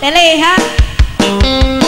Tele ha.